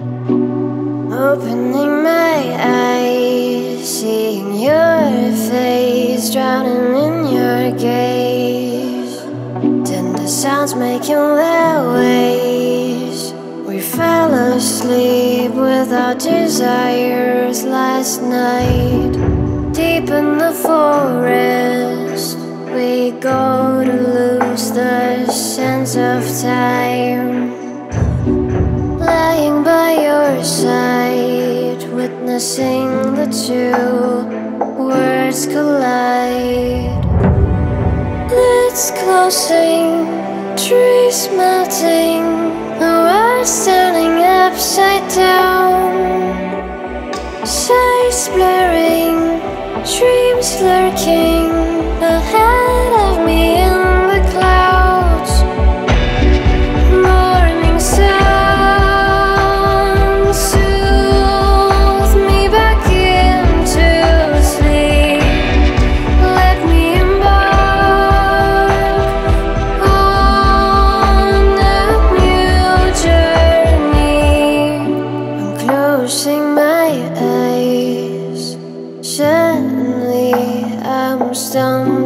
Opening my eyes, seeing your face, drowning in your gaze. The sounds making their ways. We fell asleep with our desires last night. Deep in the forest, witnessing the two words collide. Lids closing, trees melting, words turning upside down. Sights blurring, dreams lurking my eyes. Suddenly, I'm stumbling.